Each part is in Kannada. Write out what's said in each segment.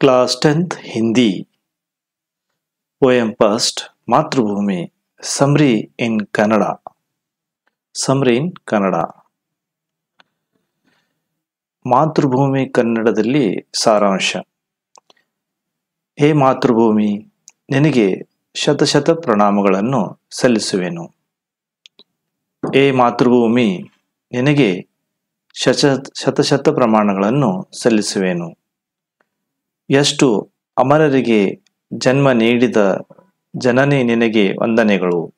Class tenth Hindi. O M first Matrubhoomi, summary in Kannada. Summary in Kannada. Matrubhoomi ಕನ್ನಡದಲ್ಲಿ ಸಾರಾಂಶ. ಹೇ ಮಾತೃಭೂಮಿ, ನಿನಗೆ ಶತಶತ ಪ್ರಣಾಮಗಳನ್ನು ಸಲ್ಲಿಸುವೆನು. ಹೇ ಮಾತೃಭೂಮಿ, ನಿನಗೆ ಶತ ಶತಶತ ಪ್ರಮಾಣಗಳನ್ನು ಸಲ್ಲಿಸುವೆನು. ಎಷ್ಟು ಅಮರರಿಗೆ ಜನ್ಮ ನೀಡಿದ ಜನನಿ ನಿನಗೆ ವಂದನೆಗಳು.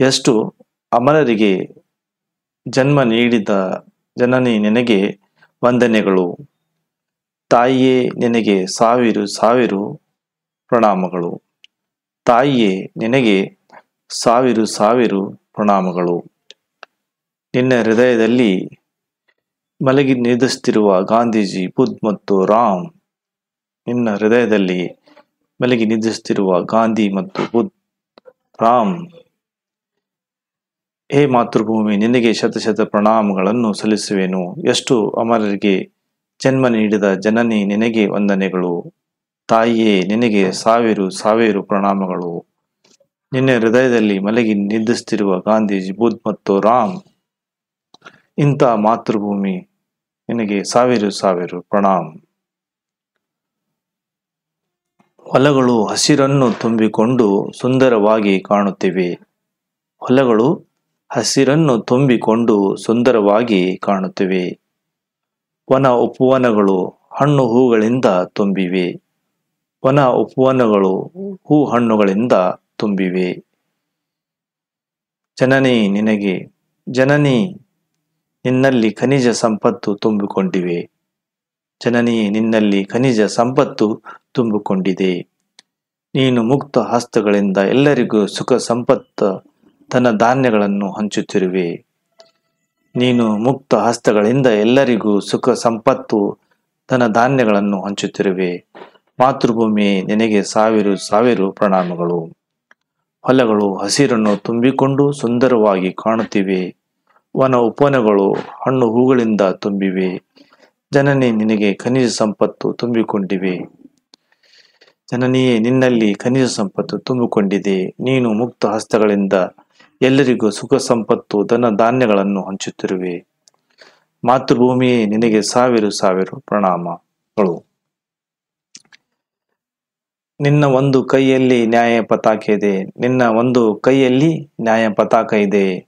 ಎಷ್ಟು ಅಮರರಿಗೆ ಜನ್ಮ ನೀಡಿದ ಜನನಿ ನಿನಗೆ ವಂದನೆಗಳು. ತಾಯಿಯೇ ನಿನಗೆ ಸಾವಿರ ಸಾವಿರ ಪ್ರಣಾಮಗಳು. ತಾಯಿಯೇ ನಿನಗೆ ಸಾವಿರ ಸಾವಿರ ಪ್ರಣಾಮಗಳು. ನಿನ್ನ ಹೃದಯದಲ್ಲಿ ಮಲಗಿ ನಿಧಿಸ್ತಿರುವ ಗಾಂಧೀಜಿ ಬುದ್ಧ ಮತ್ತು ರಾಮ್ ನಿನ್ನ ಹೃದಯದಲ್ಲಿ ಮಲಗಿ ನಿದ್ರಿಸುತ್ತಿರುವ ಗಾಂಧಿ ಮತ್ತು ಬುದ್ಧ. ರಾಮ್, ಹೇ ಮಾತೃಭೂಮಿ, ನಿನಗೆ ಶತಶತ ಪ್ರಣಾಮಗಳನ್ನು ಸಲ್ಲಿಸುವೆನು. ಎಷ್ಟು ಅಮರರಿಗೆ ಜನ್ಮ ನೀಡಿದ ಜನನಿ, ನಿನಗೆ ವಂದನೆಗಳು. ತಾಯಿಯೇ, ನಿನಗೆ ಸಾವಿರ ಸಾವಿರ ಪ್ರಣಾಮಗಳು. ನಿನ್ನೆ ಹೃದಯದಲ್ಲಿ ಮಲಗಿ ನಿದ್ರಿಸುತ್ತಿರುವ ಗಾಂಧೀಜಿ, ಬುದ್ಧ ಮತ್ತು ರಾಮ್, ಇಂಥ ಮಾತೃಭೂಮಿ, ನಿನಗೆ ಸಾವಿರ ಸಾವಿರ ಪ್ರಣಾಮ್. ಹೊಲಗಳು ಹಸಿರನ್ನು ತುಂಬಿಕೊಂಡು ಸುಂದರವಾಗಿ ಕಾಣುತ್ತಿವೆ. ಹೊಲಗಳು ಹಸಿರನ್ನು ತುಂಬಿಕೊಂಡು ಸುಂದರವಾಗಿ ಕಾಣುತ್ತಿವೆ. ವನ ಉಪವನಗಳು ಹಣ್ಣು ಹೂಗಳಿಂದ ತುಂಬಿವೆ. ವನ ಉಪವನಗಳು ಹೂ ಹಣ್ಣುಗಳಿಂದ ತುಂಬಿವೆ. ಜನನಿ ನಿನಗೆ, ಜನನಿ ನಿನ್ನಲ್ಲಿ ಖನಿಜ ಸಂಪತ್ತು ತುಂಬಿಕೊಂಡಿವೆ. ಜನನಿ ನಿನ್ನಲ್ಲಿ ಖನಿಜ ಸಂಪತ್ತು ತುಂಬಿಕೊಂಡಿದೆ. ನೀನು ಮುಕ್ತ ಹಸ್ತಗಳಿಂದ ಎಲ್ಲರಿಗೂ ಸುಖ, ಸಂಪತ್ತು ತನ್ನ ಧಾನ್ಯಗಳನ್ನು ಹಂಚುತ್ತಿರುವೆ. ನೀನು ಮುಕ್ತ ಹಸ್ತಗಳಿಂದ ಎಲ್ಲರಿಗೂ ಸುಖ, ಸಂಪತ್ತು ತನ್ನ ಧಾನ್ಯಗಳನ್ನು ಹಂಚುತ್ತಿರುವೆ. ಮಾತೃಭೂಮಿ ನಿನಗೆ ಸಾವಿರ ಸಾವಿರ ಪ್ರಣಾಮಗಳು. ಹೊಲಗಳು ಹಸಿರನ್ನು ತುಂಬಿಕೊಂಡು ಸುಂದರವಾಗಿ ಕಾಣುತ್ತಿವೆ. ವನ ಉಪವನಗಳು ಹಣ್ಣು ಹೂಗಳಿಂದ ತುಂಬಿವೆ. ಜನನೇ ನಿನಗೆ ಖನಿಜ ಸಂಪತ್ತು ತುಂಬಿಕೊಂಡಿವೆ. ಜನನಿಯೇ ನಿನ್ನಲ್ಲಿ ಖನಿಜ ಸಂಪತ್ತು ತುಂಬಿಕೊಂಡಿದೆ. ನೀನು ಮುಕ್ತ ಹಸ್ತಗಳಿಂದ ಎಲ್ಲರಿಗೂ ಸುಖ ಸಂಪತ್ತು, ಧನ ಧಾನ್ಯಗಳನ್ನು ಹಂಚುತ್ತಿರುವೆ. ಮಾತೃಭೂಮಿಯೇ ನಿನಗೆ ಸಾವಿರ ಸಾವಿರ ಪ್ರಣಾಮಗಳು. ನಿನ್ನ ಒಂದು ಕೈಯಲ್ಲಿ ನ್ಯಾಯ ಪತಾಕ ಇದೆ. ನಿನ್ನ ಒಂದು ಕೈಯಲ್ಲಿ ನ್ಯಾಯ ಪತಾಕ ಇದೆ.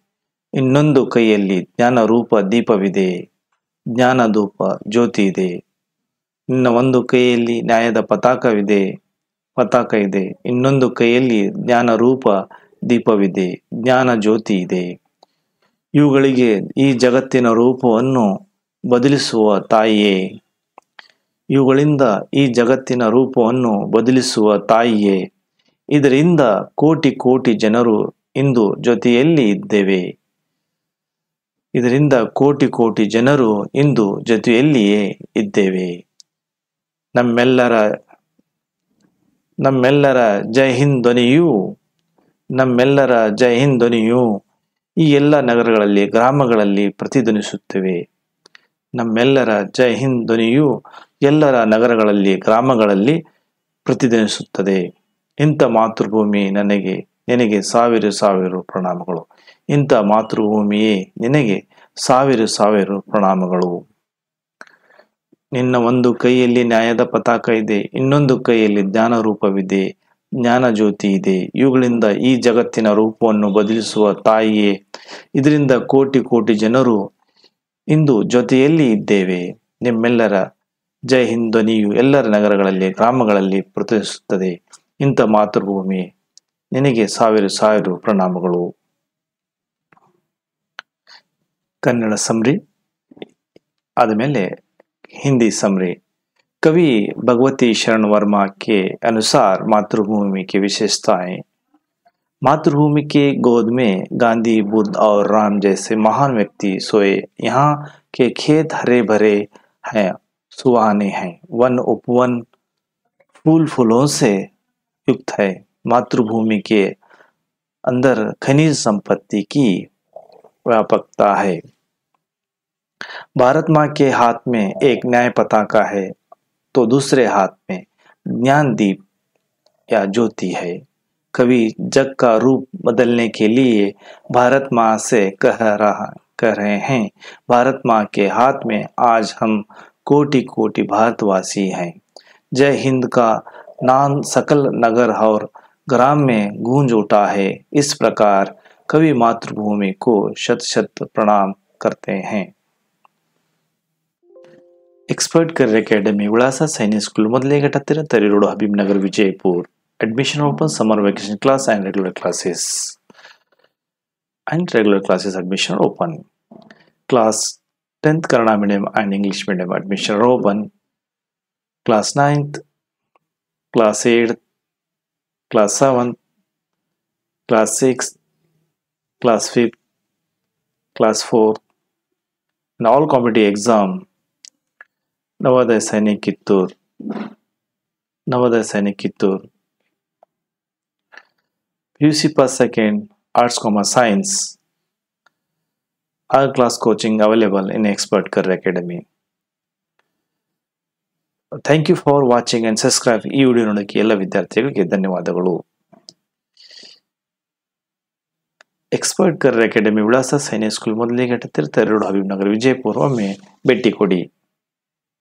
ಇನ್ನೊಂದು ಕೈಯಲ್ಲಿ ಜ್ಞಾನ ರೂಪ ದೀಪವಿದೆ. ಜ್ಞಾನ ಧೂಪ ಜ್ಯೋತಿ ಇದೆ. ನಿನ್ನ ಒಂದು ಕೈಯಲ್ಲಿ ನ್ಯಾಯದ ಪತಾಕವಿದೆ. ಪತಾಕ ಇದೆ ಇನ್ನೊಂದು ಕೈಯಲ್ಲಿ ಜ್ಞಾನ ರೂಪ ದೀಪವಿದೆ ಜ್ಞಾನ ಜ್ಯೋತಿ ಇದೆ. ಇವುಗಳಿಗೆ ಈ ಜಗತ್ತಿನ ರೂಪವನ್ನು ಬದಲಿಸುವ ತಾಯಿಯೇ. ಇವುಗಳಿಂದ ಈ ಜಗತ್ತಿನ ರೂಪವನ್ನು ಬದಲಿಸುವ ತಾಯಿಯೇ. ಇದರಿಂದ ಕೋಟಿ ಕೋಟಿ ಜನರು ಇಂದು ಜೊತೆಯಲ್ಲಿ ಇದ್ದೇವೆ. ಇದರಿಂದ ಕೋಟಿ ಕೋಟಿ ಜನರು ಇಂದು ಜೊತೆಯಲ್ಲಿಯೇ ಇದ್ದೇವೆ. ನಮ್ಮೆಲ್ಲರ ನಮ್ಮೆಲ್ಲರ ಜೈ ಹಿಂದ್ ಧ್ವನಿಯು, ನಮ್ಮೆಲ್ಲರ ಜೈ ಹಿಂದ್ ಧ್ವನಿಯು ಈ ಎಲ್ಲ ನಗರಗಳಲ್ಲಿ, ಗ್ರಾಮಗಳಲ್ಲಿ ಪ್ರತಿಧ್ವನಿಸುತ್ತವೆ. ನಮ್ಮೆಲ್ಲರ ಜೈ ಹಿಂದ್ ಧ್ವನಿಯು ಎಲ್ಲರ ನಗರಗಳಲ್ಲಿ, ಗ್ರಾಮಗಳಲ್ಲಿ ಪ್ರತಿಧ್ವನಿಸುತ್ತದೆ. ಇಂಥ ಮಾತೃಭೂಮಿ ನನಗೆ, ನಿನಗೆ ಸಾವಿರ ಸಾವಿರ ಪ್ರಣಾಮಗಳು. ಇಂಥ ಮಾತೃಭೂಮಿಯೇ ನಿನಗೆ ಸಾವಿರ ಸಾವಿರ ಪ್ರಣಾಮಗಳು. ನಿನ್ನ ಒಂದು ಕೈಯಲ್ಲಿ ನ್ಯಾಯದ ಪತಾಕ ಇದೆ, ಇನ್ನೊಂದು ಕೈಯಲ್ಲಿ ಜ್ಞಾನ ರೂಪವಿದೆ ಜ್ಞಾನ ಜ್ಯೋತಿ ಇದೆ. ಇವುಗಳಿಂದ ಈ ಜಗತ್ತಿನ ರೂಪವನ್ನು ಬದಲಿಸುವ ತಾಯಿಯೇ. ಇದರಿಂದ ಕೋಟಿ ಕೋಟಿ ಜನರು ಇಂದು ಜೊತೆಯಲ್ಲಿ ಇದ್ದೇವೆ. ನಿಮ್ಮೆಲ್ಲರ ಜೈ ಹಿಂದ್ ಧ್ವನಿಯು ಎಲ್ಲರ ನಗರಗಳಲ್ಲಿ, ಗ್ರಾಮಗಳಲ್ಲಿ ಪ್ರತಿಸುತ್ತದೆ ಇಂಥ ಮಾತೃಭೂಮಿ ನಿನಗೆ ಸಾವಿರ ಸಾವಿರ ಪ್ರಣಾಮಗಳು. ಕನ್ನಡ ಸಮರಿ ಆದಮೇಲೆ हिंदी समरी कवि भगवती शरण वर्मा के अनुसार मातृभूमि की विशेषताएँ। मातृभूमि के गोद में गांधी, बुद्ध और राम जैसे महान व्यक्ति सोए। यहाँ के खेत हरे भरे हैं, सुहाने हैं। वन उपवन फूल फूलों से युक्त है। मातृभूमि के अंदर खनिज संपत्ति की व्यापकता है। भारत माँ के हाथ में एक न्याय पताका है तो दूसरे हाथ में ज्ञान दीप या ज्योति है। कवि जग का रूप बदलने के लिए भारत माँ से कह रहा, कह रहे हैं, भारत माँ के हाथ में आज हम कोटि कोटि भारतवासी हैं। जय हिंद का नाम सकल नगर और ग्राम में गूंज उठा है। इस प्रकार कवि मातृभूमि को शत शत प्रणाम करते हैं। एक्सपर्ट करियर अकाडमी विळासा सैनिक स्कूल स्कूलमधले एकाहत्तर तरी road, Habibnagar, Vijayapur. Admission open summer vacation class and regular classes and regular classes admission open class tenth Kannada medium and English medium admission open class ninth class eight class seven class six class fifth class fourth and all competitive exam Navodaya Sainik Kittur Navodaya सैनिक Kittur PUC pass second arts commerce science all class coaching available in expert career academy thank you for watching and subscribe ಈ ವಿಡಿಯೋ ನೋಡೋಕ್ಕೆ ಎಲ್ಲ ವಿದ್ಯಾರ್ಥಿಗಳಿಗೆ ಧನ್ಯವಾದಗಳು ಎಕ್ಸ್ಪರ್ಟ್ ಕರಿಯರ್ ಅಕಾಡೆಮಿ ವಿಳಾಸ ಸೈನಿಕ್ ಸ್ಕೂಲ್ ಮೊದಲಿಗೆ ಹತ್ತಿರ ತರಡು ಹಬೀಬ್ ನಗರ ವಿಜಯಪುರ ಒಮ್ಮೆ ಭೇಟಿ ಕೊಡಿ